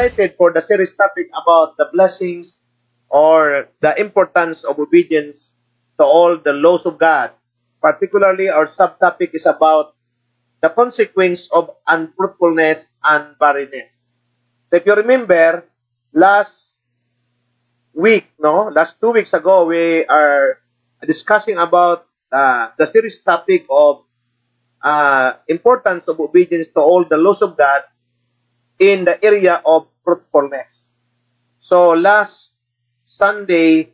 excited for the series topic about the blessings or the importance of obedience to all the laws of God. Particularly, our subtopic is about the consequence of unfruitfulness and barrenness. If you remember, last week, no, last two weeks ago, we are discussing about uh, the series topic of uh, importance of obedience to all the laws of God in the area of fruitfulness. So last Sunday,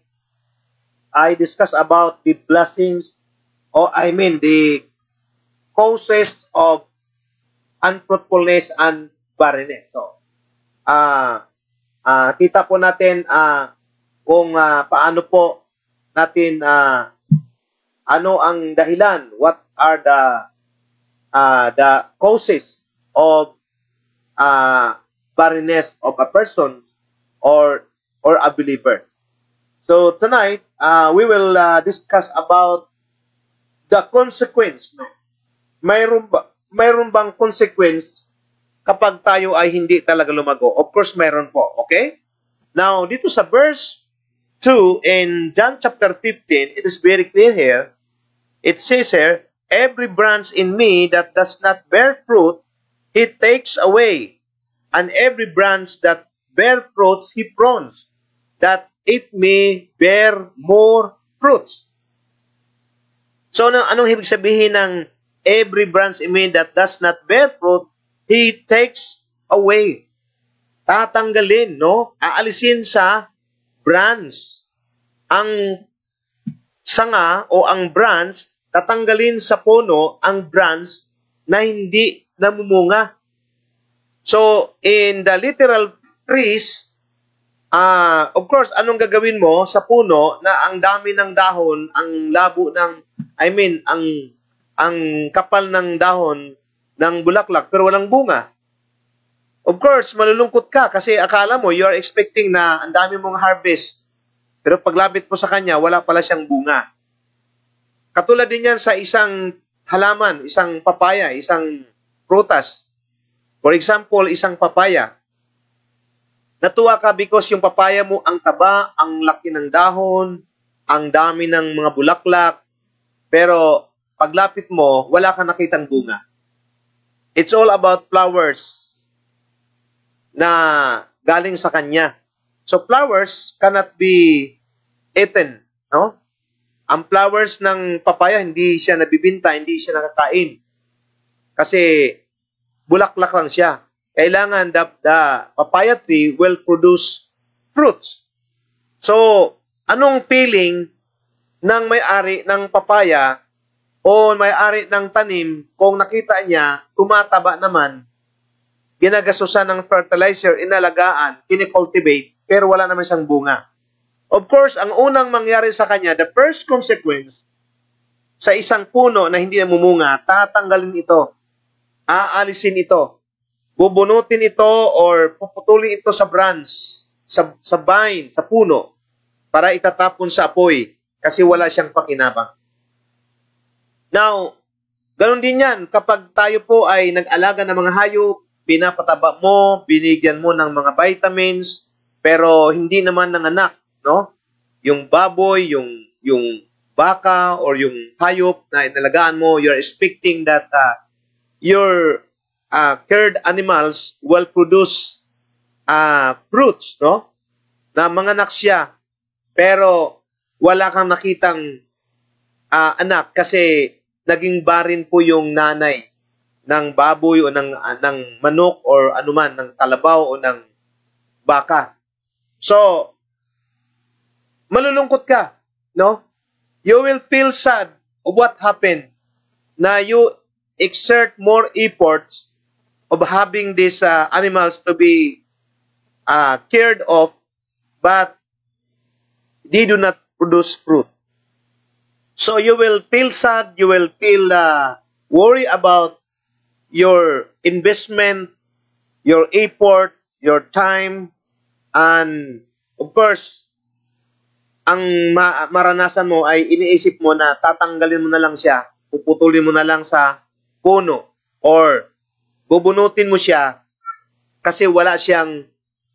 I discussed about the blessings, or I mean the causes of unfruitfulness and barrenness. So, uh, uh, kita po natin uh, kung uh, paano po natin uh, ano ang dahilan, what are the uh, the causes of uh, barrenness of a person or or a believer. So tonight uh, we will uh, discuss about the consequence. No? Mayroon ba mayroon bang consequence kapag tayo ay hindi talaga lumago? Of course, mayroon po. Okay? Now, dito sa verse 2 in John chapter 15, it is very clear here. It says here, Every branch in me that does not bear fruit, he takes away. And every branch that bear fruits, he prunes, that it may bear more fruits. So, ano, anong ibig sabihin ng every branch in me that does not bear fruit, he takes away. Tatanggalin, no? Aalisin sa branch. Ang sanga o ang branch, tatanggalin sa puno ang branch na hindi namumunga. So, in the literal trees, uh, of course, anong gagawin mo sa puno na ang dami ng dahon, ang labo ng, I mean, ang, ang kapal ng dahon ng bulaklak pero walang bunga. Of course, malulungkot ka kasi akala mo you are expecting na ang dami mong harvest. Pero paglapit mo sa kanya, wala pala siyang bunga. Katulad din yan sa isang halaman, isang papaya, isang prutas. For example, isang papaya. Natuwa ka because yung papaya mo ang taba, ang laki ng dahon, ang dami ng mga bulaklak, pero paglapit mo, wala kang nakitang bunga. It's all about flowers na galing sa kanya. So flowers cannot be eaten, no? Ang flowers ng papaya hindi siya nabibinta, hindi siya nakakain. Kasi bulaklak lang siya. Kailangan the, the papaya tree will produce fruits. So, anong feeling ng may-ari ng papaya o may-ari ng tanim kung nakita niya tumataba naman, ginagasusan ng fertilizer, inalagaan, kinikultivate, pero wala naman siyang bunga. Of course, ang unang mangyari sa kanya, the first consequence sa isang puno na hindi namumunga, tatanggalin ito aalisin ito. Bubunutin ito or puputulin ito sa branch, sa, sa vine, sa puno, para itatapon sa apoy kasi wala siyang pakinabang. Now, ganun din yan. Kapag tayo po ay nag-alaga ng mga hayop, pinapataba mo, binigyan mo ng mga vitamins, pero hindi naman ng anak, no? Yung baboy, yung yung baka or yung hayop na inalagaan mo, you're expecting that uh, your uh, cared animals will produce uh, fruits, no? Na manganak siya, pero wala kang nakitang uh, anak kasi naging barin po yung nanay ng baboy o ng, uh, ng manok or anuman, ng kalabaw o ng baka. So, malulungkot ka, no? You will feel sad of what happened na you exert more efforts of having these uh, animals to be uh, cared of, but they do not produce fruit. So you will feel sad, you will feel uh, worry about your investment, your effort, your time, and of course, ang ma- maranasan mo ay iniisip mo na tatanggalin mo na lang siya, puputulin mo na lang sa puno or bubunutin mo siya kasi wala siyang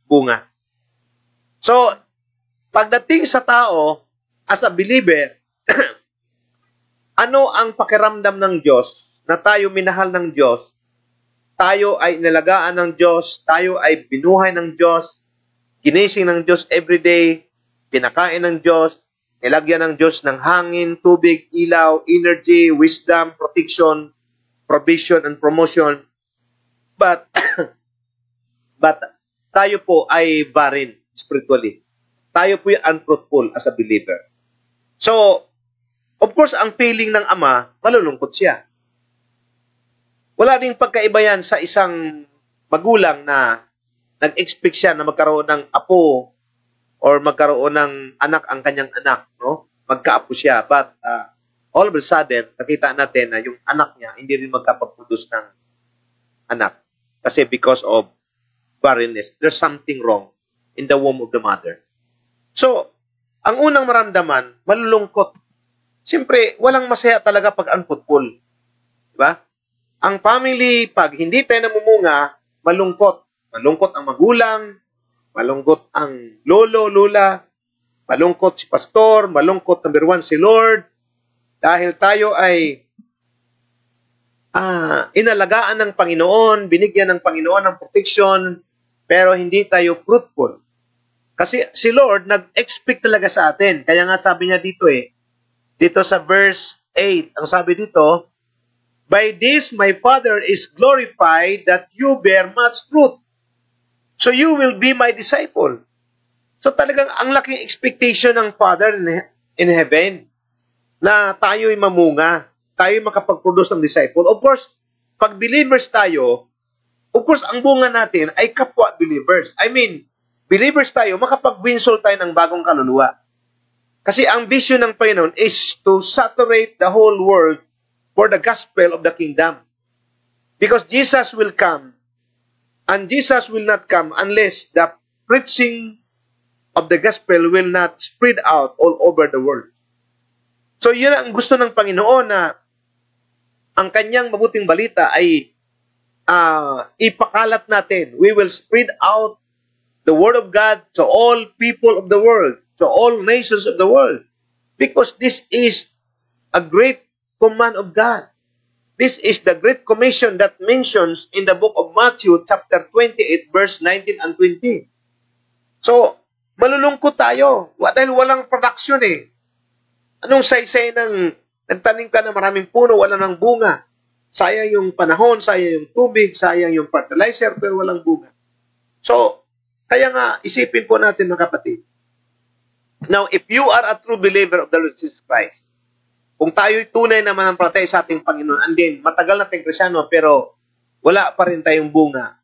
bunga. So, pagdating sa tao, as a believer, ano ang pakiramdam ng Diyos na tayo minahal ng Diyos, tayo ay nalagaan ng Diyos, tayo ay binuhay ng Diyos, ginising ng Diyos everyday, pinakain ng Diyos, nilagyan ng Diyos ng hangin, tubig, ilaw, energy, wisdom, protection, provision, and promotion. But, but tayo po ay barren spiritually. Tayo po ay unfruitful as a believer. So, of course, ang feeling ng ama, malulungkot siya. Wala ding pagkaiba yan sa isang magulang na nag-expect siya na magkaroon ng apo or magkaroon ng anak ang kanyang anak, no? Magkaapo siya. But uh, all of a sudden, nakita natin na yung anak niya hindi rin magkapag-produce ng anak. Kasi because of barrenness, there's something wrong in the womb of the mother. So, ang unang maramdaman, malulungkot. Siyempre, walang masaya talaga pag unfruitful. Diba? Ang family, pag hindi tayo namumunga, malungkot. Malungkot ang magulang, malungkot ang lolo, lula, malungkot si pastor, malungkot number one si Lord, dahil tayo ay ah, inalagaan ng Panginoon, binigyan ng Panginoon ng protection, pero hindi tayo fruitful. Kasi si Lord nag-expect talaga sa atin. Kaya nga sabi niya dito eh, dito sa verse 8, ang sabi dito, By this my Father is glorified that you bear much fruit. So you will be my disciple. So talagang ang laking expectation ng Father in heaven na tayo'y mamunga, tayo makapag-produce ng disciple. Of course, pag believers tayo, of course, ang bunga natin ay kapwa believers. I mean, believers tayo, makapag-winsol tayo ng bagong kaluluwa. Kasi ang vision ng Panginoon is to saturate the whole world for the gospel of the kingdom. Because Jesus will come, and Jesus will not come unless the preaching of the gospel will not spread out all over the world. So yun ang gusto ng Panginoon na ang kanyang mabuting balita ay uh, ipakalat natin. We will spread out the word of God to all people of the world, to all nations of the world. Because this is a great command of God. This is the great commission that mentions in the book of Matthew chapter 28 verse 19 and 20. So, malulungkot tayo dahil walang production eh. Anong saysay ng nagtanim ka ng maraming puno, wala ng bunga. Sayang yung panahon, sayang yung tubig, sayang yung fertilizer, pero walang bunga. So, kaya nga, isipin po natin mga kapatid. Now, if you are a true believer of the Lord Jesus Christ, kung tayo'y tunay na manampalataya sa ating Panginoon, and then, matagal na tayong krisyano, pero wala pa rin tayong bunga.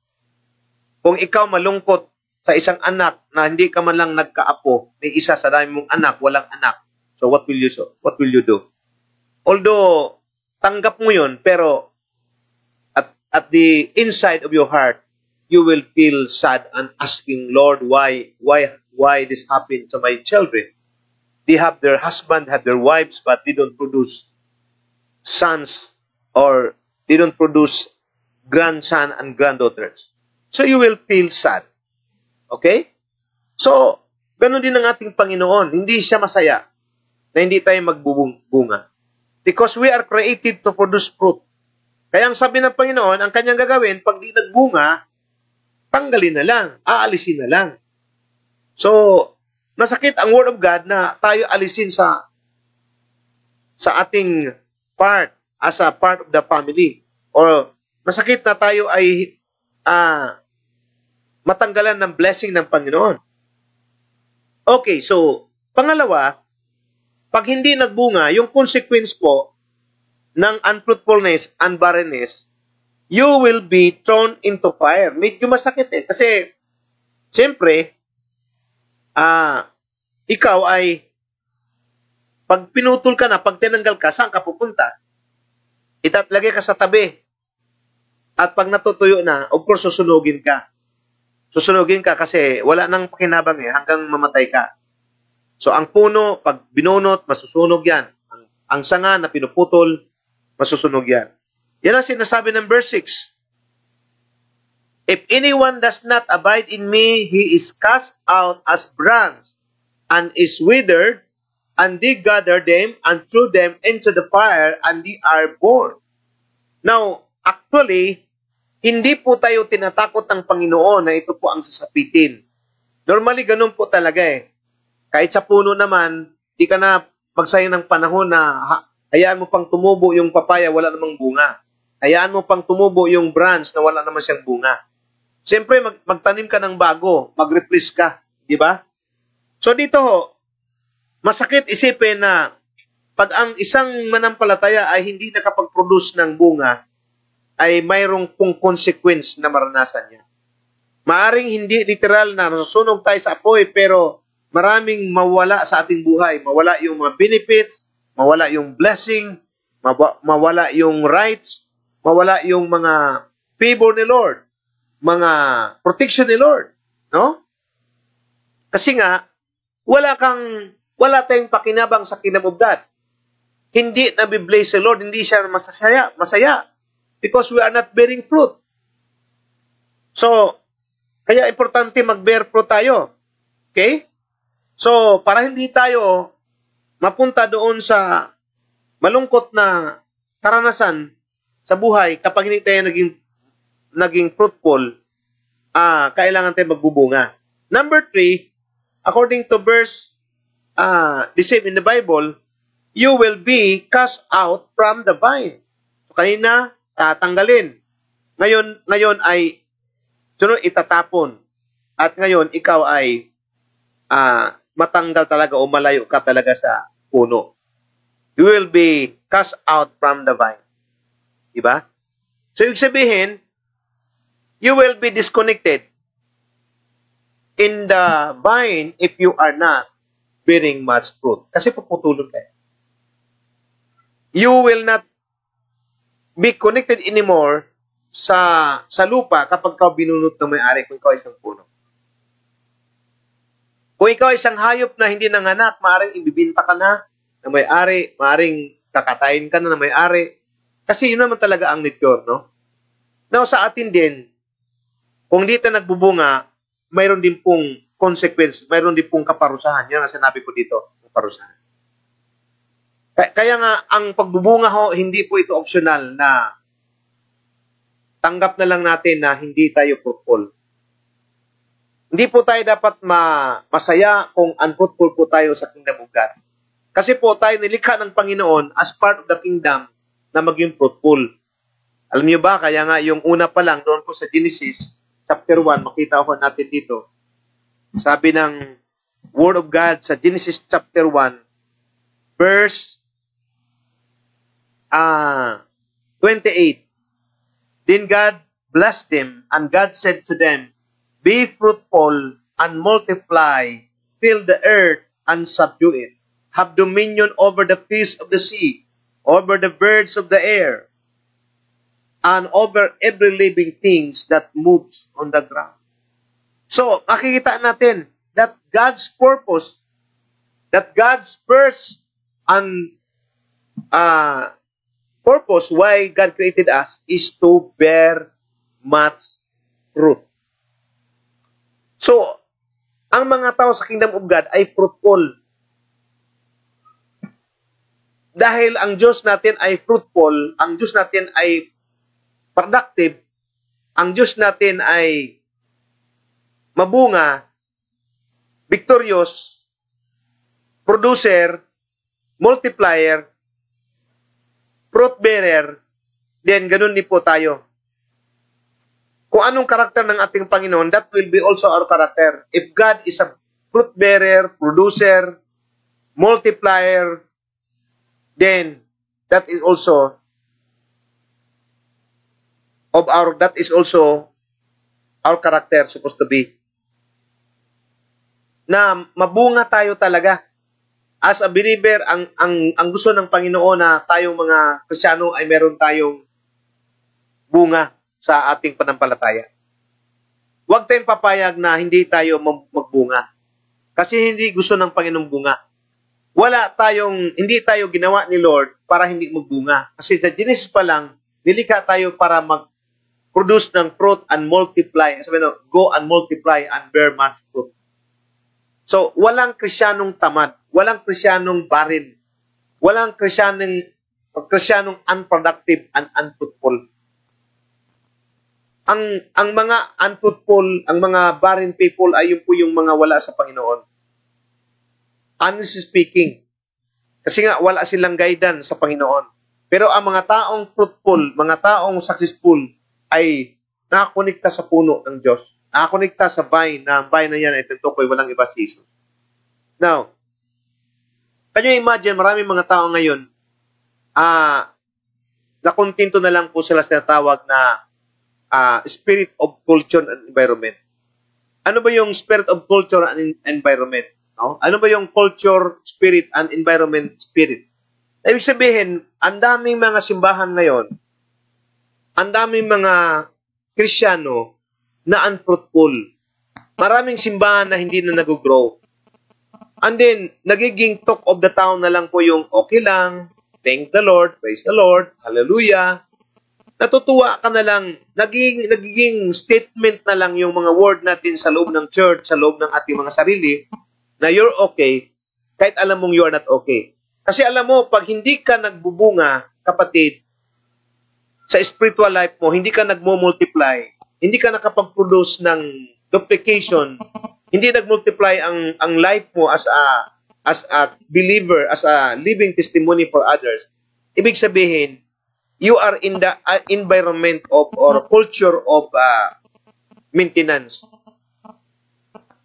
Kung ikaw malungkot sa isang anak na hindi ka man lang nagkaapo, may isa sa dami mong anak, walang anak, So what will you so? What will you do? Although tanggap mo 'yun, pero at at the inside of your heart, you will feel sad and asking, Lord, why why why this happened to my children? They have their husband, have their wives, but they don't produce sons or they don't produce grandson and granddaughters. So you will feel sad. Okay? So, ganun din ang ating Panginoon. Hindi siya masaya na hindi tayo magbubunga. Because we are created to produce fruit. Kaya ang sabi ng Panginoon, ang kanyang gagawin, pag di nagbunga, tanggalin na lang, aalisin na lang. So, masakit ang Word of God na tayo alisin sa sa ating part as a part of the family. Or masakit na tayo ay uh, matanggalan ng blessing ng Panginoon. Okay, so, pangalawa, pag hindi nagbunga, yung consequence po ng unfruitfulness and barrenness, you will be thrown into fire. Medyo masakit eh. Kasi, siyempre, ah, uh, ikaw ay, pag pinutol ka na, pag tinanggal ka, saan ka pupunta? Itatlagay ka sa tabi. At pag natutuyo na, of course, susunugin ka. Susunugin ka kasi wala nang pakinabang eh, hanggang mamatay ka. So ang puno, pag binunot, masusunog yan. Ang, ang sanga na pinuputol, masusunog yan. Yan ang sinasabi ng verse 6. If anyone does not abide in me, he is cast out as branch and is withered, and they gather them and threw them into the fire, and they are burned. Now, actually, hindi po tayo tinatakot ng Panginoon na ito po ang sasapitin. Normally, ganun po talaga eh. Kahit sa puno naman, di ka na magsayang ng panahon na ha, hayaan mo pang tumubo yung papaya, wala namang bunga. Hayaan mo pang tumubo yung branch na wala naman siyang bunga. Siyempre, mag, magtanim ka ng bago, mag-replace ka, di ba? So dito masakit isipin na pag ang isang manampalataya ay hindi nakapag-produce ng bunga, ay mayroong kung consequence na maranasan niya. Maaring hindi literal na masusunog tayo sa apoy, pero maraming mawala sa ating buhay. Mawala yung mga benefits, mawala yung blessing, mawala yung rights, mawala yung mga favor ni Lord mga protection ni Lord. No? Kasi nga, wala kang, wala tayong pakinabang sa God. Hindi nabibless si Lord, hindi siya masasaya, masaya. Because we are not bearing fruit. So, kaya importante mag-bear fruit tayo. Okay? So, para hindi tayo mapunta doon sa malungkot na karanasan sa buhay kapag hindi tayo naging naging fruitful, ah, kailangan tayo magbubunga. Number three, according to verse uh, the same in the Bible, you will be cast out from the vine. So, kanina, tatanggalin. Ngayon, ngayon ay, sunod itatapon. At ngayon, ikaw ay uh, matanggal talaga o malayo ka talaga sa puno. You will be cast out from the vine. Diba? So, ibig sabihin, you will be disconnected in the vine if you are not bearing much fruit. Kasi puputulog kayo. You will not be connected anymore sa sa lupa kapag ka binunot ng may-ari kung ikaw isang puno. Kung ikaw isang hayop na hindi nanganak, maaaring ibibinta ka na ng may-ari, maaaring kakatayin ka na ng may-ari. Kasi yun naman talaga ang nature, no? Now, sa atin din, kung di tayo nagbubunga, mayroon din pong consequence, mayroon din pong kaparusahan. Yan ang sinabi ko dito, kaparusahan. Kaya nga, ang pagbubunga ho, hindi po ito optional na tanggap na lang natin na hindi tayo fruitful. Hindi po tayo dapat ma masaya kung unfruitful po tayo sa kingdom of God. Kasi po tayo nilikha ng Panginoon as part of the kingdom na maging fruitful. Alam niyo ba, kaya nga yung una pa lang doon po sa Genesis, chapter 1, makita ko natin dito. Sabi ng Word of God sa Genesis chapter 1, verse uh, 28. Then God blessed them, and God said to them, Be fruitful and multiply, fill the earth and subdue it. Have dominion over the fish of the sea, over the birds of the air, and over every living things that moves on the ground. So, makikita natin that God's purpose, that God's first and uh, purpose why God created us is to bear much fruit. So, mga tao sa kingdom of God ay fruitful. Dahil ang Diyos natin ay fruitful, ang Diyos natin ay productive, ang Diyos natin ay mabunga, victorious, producer, multiplier, fruit bearer, then ganun din po tayo. Kung anong karakter ng ating Panginoon, that will be also our character. If God is a fruit bearer, producer, multiplier, then that is also of our, that is also our character supposed to be. Na mabunga tayo talaga. As a believer, ang, ang, ang gusto ng Panginoon na tayong mga Krisyano ay meron tayong bunga sa ating panampalataya. Huwag tayong papayag na hindi tayo magbunga. Kasi hindi gusto ng Panginoong bunga. Wala tayong, hindi tayo ginawa ni Lord para hindi magbunga. Kasi sa Genesis pa lang, nilikha tayo para mag produce ng fruit and multiply. Sabi no, go and multiply and bear much fruit. So, walang Krisyanong tamad, walang Krisyanong barren, walang Krisyanong Krisyanong unproductive and unfruitful. Ang ang mga unfruitful, ang mga barren people ay yung po yung mga wala sa Panginoon. Honestly speaking, kasi nga wala silang guidance sa Panginoon. Pero ang mga taong fruitful, mga taong successful ay nakakonekta sa puno ng Diyos. Nakakonekta sa vine na ang vine na yan ay tutukoy walang iba si Jesus. Now, can you imagine maraming mga tao ngayon ah nakontento na lang po sila sa tawag na ah, spirit of culture and environment. Ano ba yung spirit of culture and en- environment? No? Ano ba yung culture, spirit, and environment spirit? Ibig sabihin, ang daming mga simbahan ngayon, ang daming mga Krisyano na unfruitful. Maraming simbahan na hindi na nag-grow. And then, nagiging talk of the town na lang po yung okay lang, thank the Lord, praise the Lord, hallelujah. Natutuwa ka na lang, naging, nagiging statement na lang yung mga word natin sa loob ng church, sa loob ng ating mga sarili, na you're okay, kahit alam mong you're not okay. Kasi alam mo, pag hindi ka nagbubunga, kapatid, sa spiritual life mo, hindi ka nagmo-multiply, hindi ka nakapag-produce ng duplication, hindi nag-multiply ang ang life mo as a as a believer, as a living testimony for others. Ibig sabihin, you are in the uh, environment of or culture of uh, maintenance.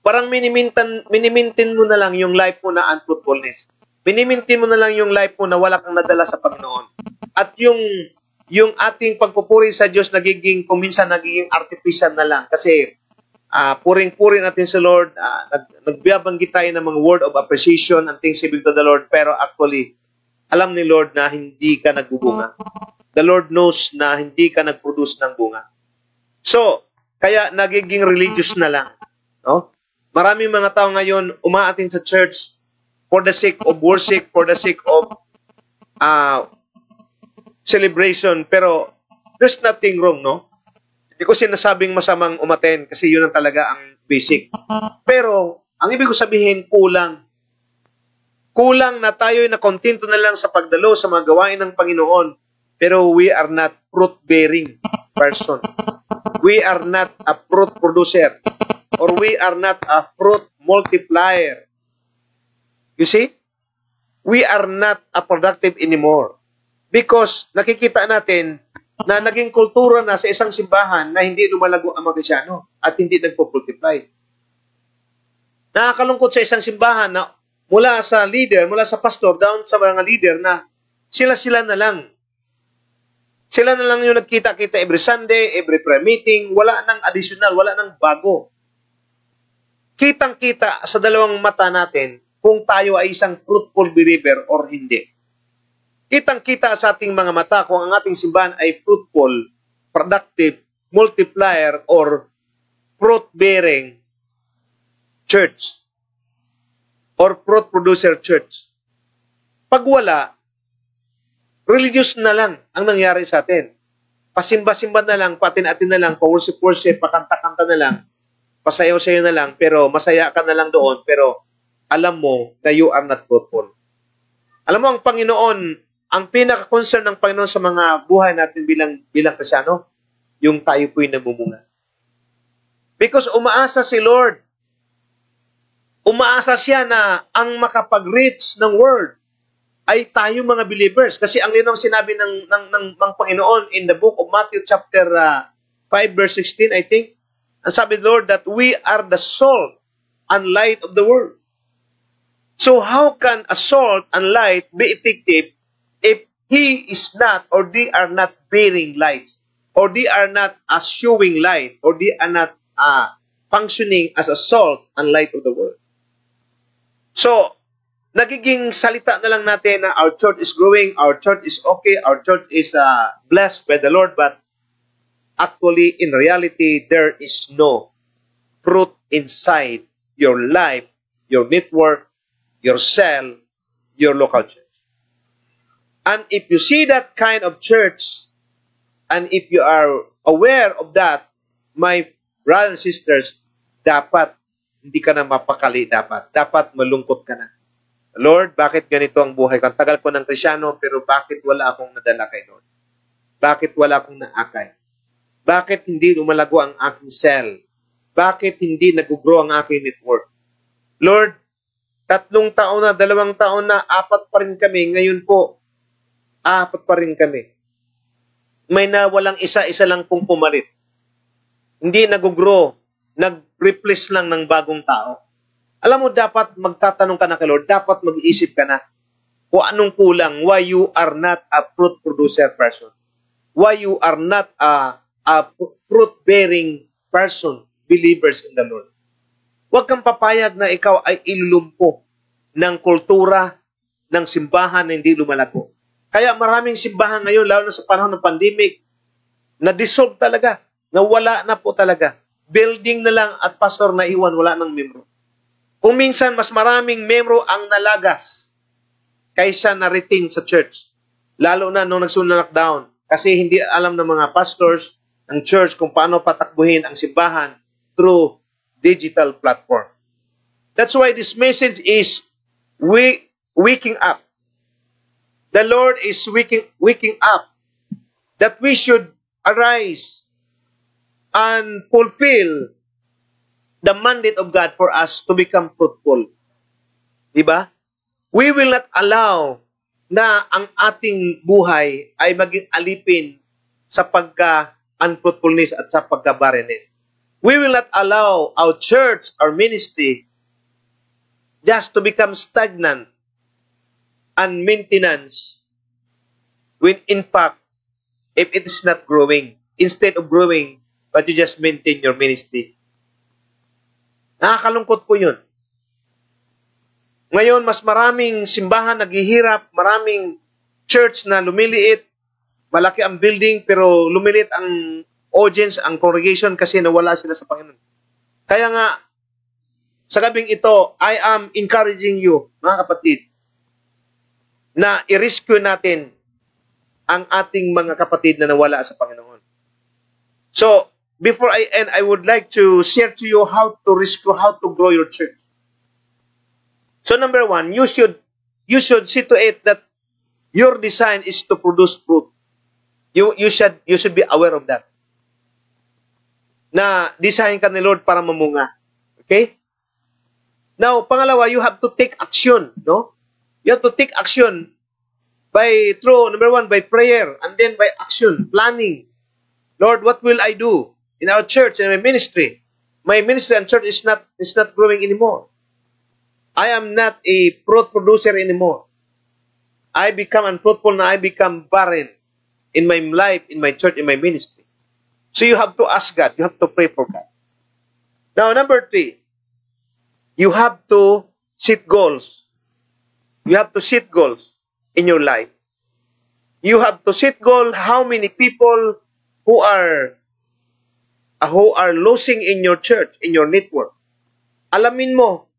Parang minimintan, minimintin mo na lang yung life mo na unfruitfulness. Minimintin mo na lang yung life mo na wala kang nadala sa Panginoon. At yung yung ating pagpupuri sa Diyos nagiging kuminsan nagiging artificial na lang kasi ah puring-puri natin sa Lord, ah, nag, nagbiyabanggit tayo ng mga word of appreciation and thanksgiving to the Lord pero actually alam ni Lord na hindi ka nagbubunga. The Lord knows na hindi ka nag-produce ng bunga. So, kaya nagiging religious na lang. No? Maraming mga tao ngayon umaatin sa church for the sake of worship, for the sake of uh, celebration. Pero there's nothing wrong, no? Hindi ko sinasabing masamang umaten kasi yun ang talaga ang basic. Pero, ang ibig ko sabihin, kulang. Kulang na tayo na kontento na lang sa pagdalo sa mga gawain ng Panginoon. Pero we are not fruit-bearing person. We are not a fruit producer. Or we are not a fruit multiplier. You see? We are not a productive anymore. Because nakikita natin na naging kultura na sa isang simbahan na hindi lumalago ang mga Krisyano at hindi nagpo-multiply. Nakakalungkot sa isang simbahan na mula sa leader, mula sa pastor, down sa mga leader na sila-sila na lang. Sila na lang yung nagkita-kita every Sunday, every prayer meeting, wala nang additional, wala nang bago. Kitang-kita sa dalawang mata natin kung tayo ay isang fruitful believer or hindi. Kitang-kita sa ating mga mata kung ang ating simbahan ay fruitful, productive, multiplier, or fruit-bearing church or fruit producer church. Pag wala, religious na lang ang nangyari sa atin. Pasimba-simba na lang, patin-atin na lang, pa-worship-worship, pakanta-kanta na lang, pasayaw-sayaw na lang, pero masaya ka na lang doon, pero alam mo na you are not fruitful. Alam mo, ang Panginoon, ang pinaka-concern ng Panginoon sa mga buhay natin bilang bilang Krisyano, yung tayo po'y namumunga. Because umaasa si Lord. Umaasa siya na ang makapag-reach ng word ay tayo mga believers. Kasi ang linaw sinabi ng, ng, ng, ng Panginoon in the book of Matthew chapter uh, 5 verse 16, I think, ang sabi ng Lord that we are the salt and light of the world. So how can a salt and light be effective if he is not or they are not bearing light or they are not showing light or they are not uh, functioning as a salt and light of the world? So, nagiging salita na lang natin na our church is growing, our church is okay, our church is uh, blessed by the Lord, but actually, in reality, there is no fruit inside your life, your network, your cell, your local church. And if you see that kind of church, and if you are aware of that, my brothers and sisters, dapat hindi ka na mapakali dapat. Dapat malungkot ka na. Lord, bakit ganito ang buhay ko? Tagal ko ng krisyano, pero bakit wala akong nadala kay Lord? Bakit wala akong naakay? Bakit hindi lumalago ang aking cell? Bakit hindi nag-grow ang aking network? Lord, tatlong taon na, dalawang taon na, apat pa rin kami. Ngayon po, apat pa rin kami. May nawalang isa-isa lang pong pumalit. Hindi nag-grow. Nag-replace lang ng bagong tao. Alam mo, dapat magtatanong ka na kay Lord. Dapat mag-iisip ka na kung anong kulang. Why you are not a fruit producer person. Why you are not a, a fruit-bearing person, believers in the Lord. Huwag kang papayag na ikaw ay ilulumpo ng kultura ng simbahan na hindi lumalago. Kaya maraming simbahan ngayon, lalo na sa panahon ng pandemic, na-dissolve talaga, nawala na po talaga. Building na lang at pastor na iwan, wala ng membro. Kung minsan, mas maraming membro ang nalagas kaysa na-retain sa church. Lalo na nung nagsunod na lockdown. Kasi hindi alam ng mga pastors ng church kung paano patakbuhin ang simbahan through digital platform. That's why this message is we waking up. The Lord is waking, waking up that we should arise and fulfill the mandate of God for us to become fruitful. Diba? We will not allow na ang ating buhay ay maging alipin sa pagka-unfruitfulness at sa pagka-barrenness. We will not allow our church, our ministry, just to become stagnant and maintenance when in fact, if it is not growing, instead of growing, but you just maintain your ministry. Nakakalungkot po yun. Ngayon, mas maraming simbahan naghihirap, maraming church na lumiliit, malaki ang building, pero lumiliit ang audience, ang congregation kasi nawala sila sa Panginoon. Kaya nga, sa gabing ito, I am encouraging you, mga kapatid, na i-rescue natin ang ating mga kapatid na nawala sa Panginoon. So, before I end, I would like to share to you how to rescue, how to grow your church. So, number one, you should you should see to it that your design is to produce fruit. You you should you should be aware of that. Na design ka ni Lord para mamunga. Okay? Now, pangalawa, you have to take action, no? You have to take action by through number one by prayer and then by action, planning. Lord, what will I do in our church and my ministry? My ministry and church is not is not growing anymore. I am not a fruit producer anymore. I become unfruitful na I become barren in my life, in my church, in my ministry. So you have to ask God. You have to pray for God. Now, number three, you have to set goals. You have to set goals in your life. You have to set goal how many people who are who are losing in your church, in your network. Alamin mo,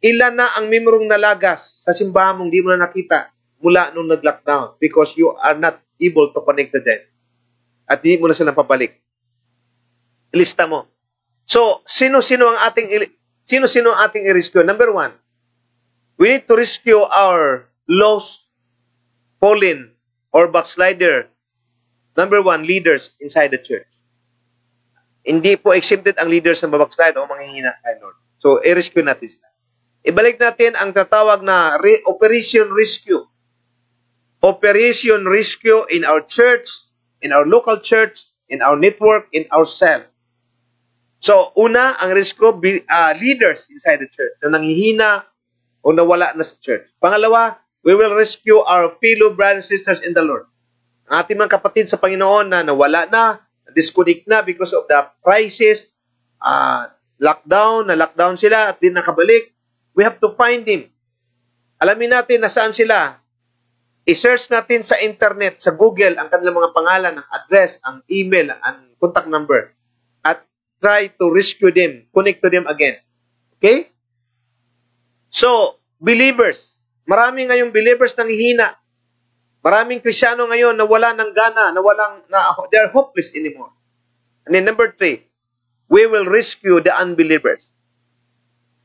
ilan na ang membrong nalagas sa simbahan mong di mo na nakita mula nung nag-lockdown because you are not able to connect to them. At hindi mo na silang papalik. Ilista mo. So, sino-sino ang ating sino-sino ang ating i-rescue? Number one, we need to rescue our lost fallen or backslider. Number one, leaders inside the church. Hindi po exempted ang leaders na babakslide o manghihina kay Lord. So, i-rescue natin sila. Ibalik natin ang tatawag na re- Operation Rescue. Operation Rescue in our church, in our local church, in our network, in our cell. So, una, ang rescue, uh, leaders inside the church na nanghihina o nawala na sa church. Pangalawa, We will rescue our fellow brothers and sisters in the Lord. Ang ating mga kapatid sa Panginoon na nawala na, disconnect na because of the crisis, uh, lockdown, na lockdown sila at din nakabalik, we have to find them. Alamin natin na saan sila. I-search natin sa internet, sa Google, ang kanilang mga pangalan, ang address, ang email, ang contact number. At try to rescue them, connect to them again. Okay? So, believers, Marami ngayong believers nang hihina. Maraming Krisyano ngayon na wala ng gana, na walang, na, they're hopeless anymore. And then number three, we will rescue the unbelievers.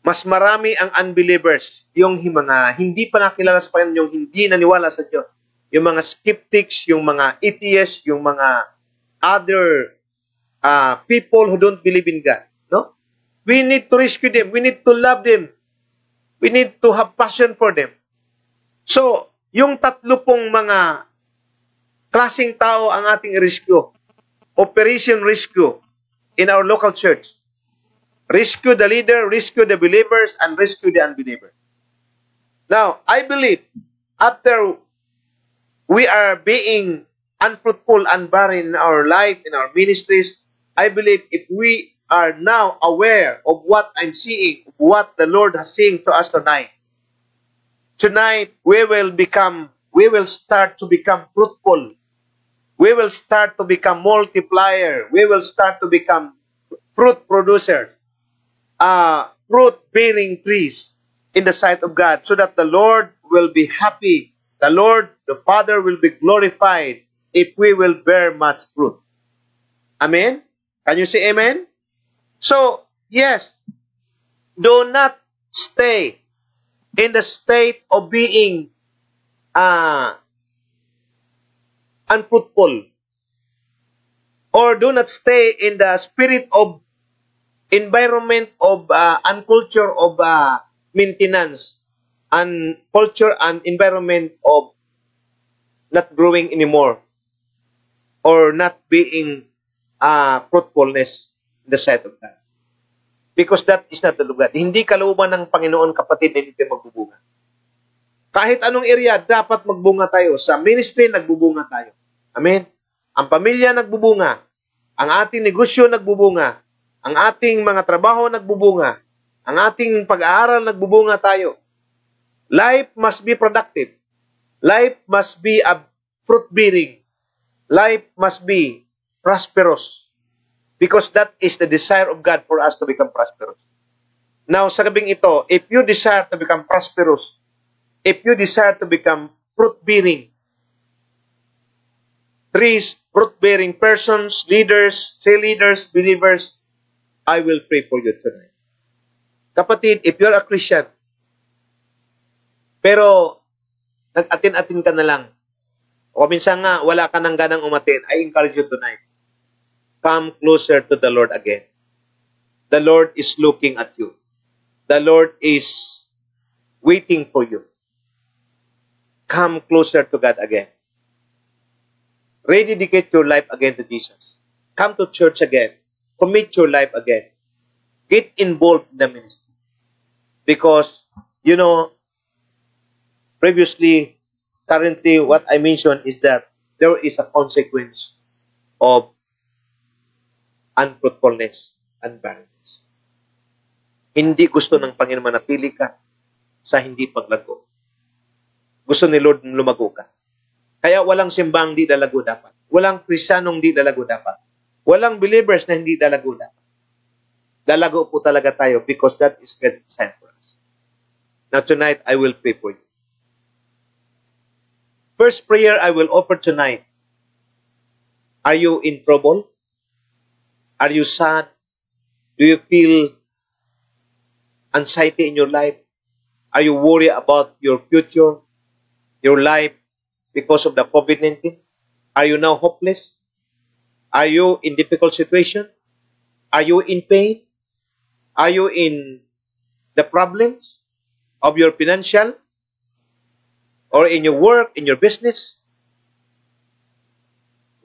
Mas marami ang unbelievers, yung mga hindi pa nakilala sa Panginoon, yung hindi naniwala sa Diyos. Yung mga skeptics, yung mga atheists, yung mga other uh, people who don't believe in God. No? We need to rescue them. We need to love them. We need to have passion for them. So, yung tatlo pong mga klaseng tao ang ating rescue. Operation Rescue in our local church. Rescue the leader, rescue the believers, and rescue the unbelievers. Now, I believe after we are being unfruitful and barren in our life, in our ministries, I believe if we are now aware of what I'm seeing, what the Lord has seen to us tonight, tonight we will become, we will start to become fruitful. We will start to become multiplier. We will start to become fruit producer, uh, fruit bearing trees in the sight of God so that the Lord will be happy. The Lord, the Father will be glorified if we will bear much fruit. Amen? Can you say amen? So, yes, do not stay in the state of being uh, unfruitful or do not stay in the spirit of environment of uh, unculture of uh, maintenance and culture and environment of not growing anymore or not being uh, fruitfulness in the sight of God. Because that is not the lugar. Hindi kalooban ng Panginoon kapatid na hindi magbubunga. Kahit anong area, dapat magbunga tayo. Sa ministry, nagbubunga tayo. Amen? Ang pamilya nagbubunga. Ang ating negosyo nagbubunga. Ang ating mga trabaho nagbubunga. Ang ating pag-aaral nagbubunga tayo. Life must be productive. Life must be a fruit-bearing. Life must be prosperous. Because that is the desire of God for us to become prosperous. Now, sa gabing ito, if you desire to become prosperous, if you desire to become fruit-bearing, trees, fruit-bearing persons, leaders, leaders, believers, I will pray for you tonight. Kapatid, if you're a Christian, pero nag-atin-atin ka na lang, o minsan nga wala ka nang ganang umatin, I encourage you tonight, come closer to the Lord again. The Lord is looking at you. The Lord is waiting for you. Come closer to God again. Rededicate your life again to Jesus. Come to church again. Commit your life again. Get involved in the ministry. Because, you know, previously, currently, what I mentioned is that there is a consequence of unfruitfulness and barrenness. Hindi gusto ng Panginoon manatili ka sa hindi paglago. Gusto ni Lord lumago ka. Kaya walang simbang di dalago dapat. Walang krisyanong di dalago dapat. Walang believers na hindi dalago dapat. Dalago po talaga tayo because that is God's design for us. Now tonight, I will pray for you. First prayer I will offer tonight. Are you in trouble? Are you sad? Do you feel anxiety in your life? Are you worried about your future? your life because of the COVID-19? Are you now hopeless? Are you in difficult situation? Are you in pain? Are you in the problems of your financial or in your work, in your business?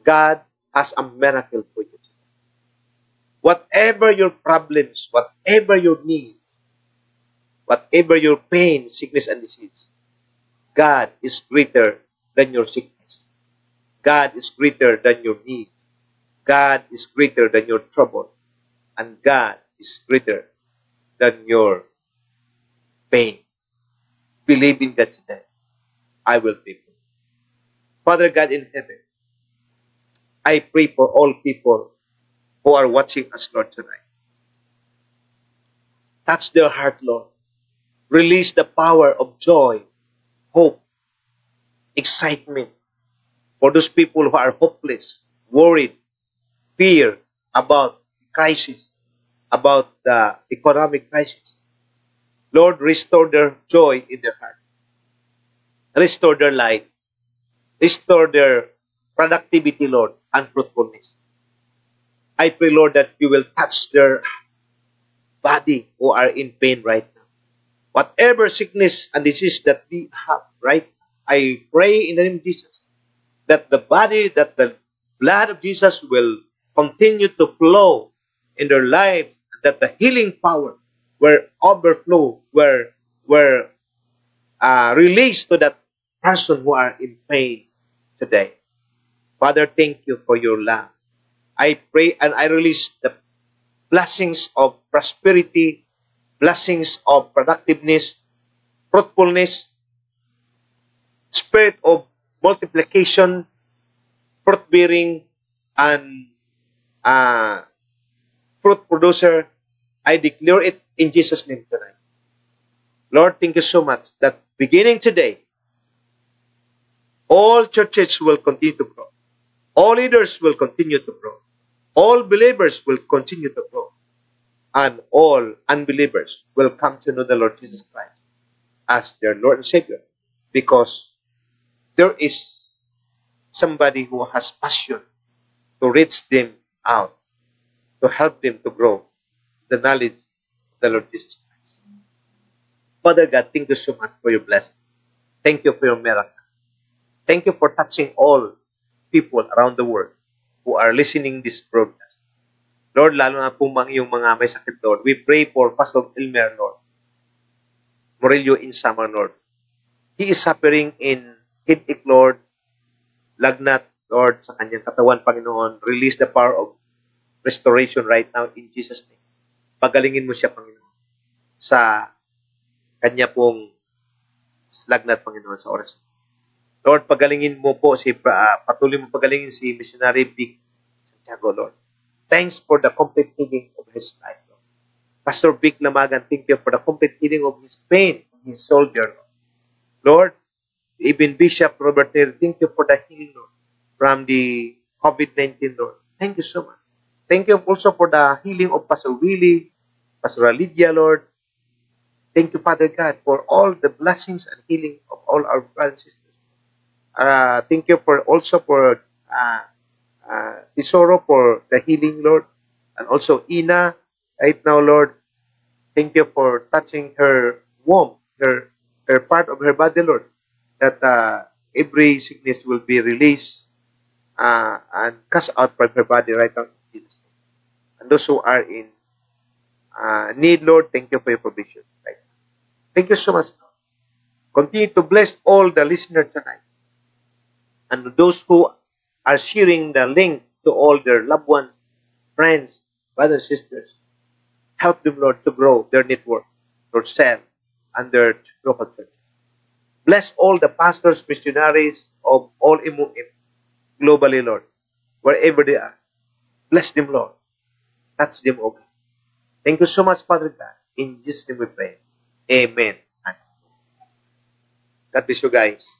God has a miracle for you. Whatever your problems, whatever your need, whatever your pain, sickness, and disease, God is greater than your sickness. God is greater than your need. God is greater than your trouble. And God is greater than your pain. Believe in God today. I will pray for you. Father God in heaven, I pray for all people who are watching us, Lord, tonight. Touch their heart, Lord. Release the power of joy, hope, excitement for those people who are hopeless, worried, fear, about crisis, about the economic crisis. Lord, restore their joy in their heart. Restore their life. Restore their productivity, Lord, and fruitfulness. I pray, Lord, that you will touch their body who are in pain right now. Whatever sickness and disease that they have, right? I pray in the name of Jesus that the body, that the blood of Jesus will continue to flow in their lives, that the healing power will overflow, will, will uh, release to that person who are in pain today. Father, thank you for your love. I pray and I release the blessings of prosperity, blessings of productiveness, fruitfulness, spirit of multiplication, fruit bearing, and uh, fruit producer. I declare it in Jesus' name tonight. Lord, thank you so much that beginning today, all churches will continue to grow. All leaders will continue to grow. All believers will continue to grow. And all unbelievers will come to know the Lord Jesus Christ as their Lord and Savior because there is somebody who has passion to reach them out, to help them to grow the knowledge of the Lord Jesus Christ. Father God, thank you so much for your blessing. Thank you for your miracle. Thank you for touching all people around the world who are listening this broadcast. Lord, lalo na po mga yung mga may sakit, Lord. We pray for Pastor Elmer, Lord. Morello in summer, Lord. He is suffering in headache, Lord. Lagnat, Lord, sa kanyang katawan, Panginoon. Release the power of restoration right now in Jesus' name. Pagalingin mo siya, Panginoon, sa kanya pong lagnat, Panginoon, sa oras. Lord, pagalingin mo po si, uh, patuloy mo pagalingin si Missionary Big Santiago, Lord. Thanks for the complete healing of his life, Lord. Pastor Vic Lamagan, thank you for the complete healing of his pain, his soldier, Lord. Lord, even Bishop Robert Taylor, thank you for the healing, Lord, from the COVID-19, Lord. Thank you so much. Thank you also for the healing of Pastor Willie, Pastor Lydia, Lord. Thank you, Father God, for all the blessings and healing of all our brothers and sisters. Uh, thank you for also for uh, uh, for the healing, Lord. And also Ina, right now, Lord, thank you for touching her womb, her, her part of her body, Lord, that uh, every sickness will be released uh, and cast out from her body right now. And those who are in uh, need, Lord, thank you for your provision. Right Thank you so much. Continue to bless all the listeners tonight. And those who are sharing the link to all their loved ones, friends, brothers, sisters. Help them, Lord, to grow their network, Lord, send, and their local church. Bless all the pastors, missionaries of all MOM globally, Lord, wherever they are. Bless them, Lord. Touch them, O God. Thank you so much, Father God. In Jesus' name we pray. Amen. God bless you guys.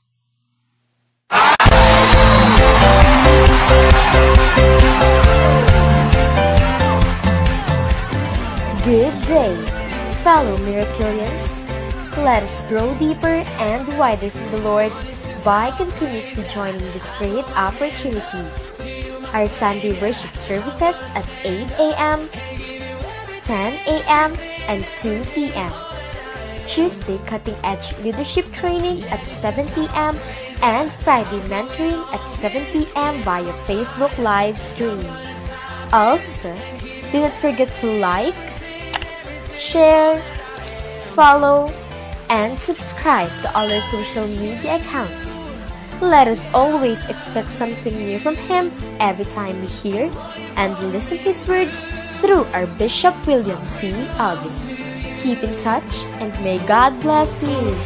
Fellow Miracleians. Let us grow deeper and wider from the Lord by continuously joining these great opportunities. Our Sunday worship services at 8 a.m., 10 a.m., and 2 p.m. Tuesday cutting edge leadership training at 7 p.m. and Friday mentoring at 7 p.m. via Facebook live stream. Also, do not forget to like, share, follow, and subscribe to all our social media accounts. Let us always expect something new from him every time we hear and listen his words through our Bishop William C. August. Keep in touch and may God bless you.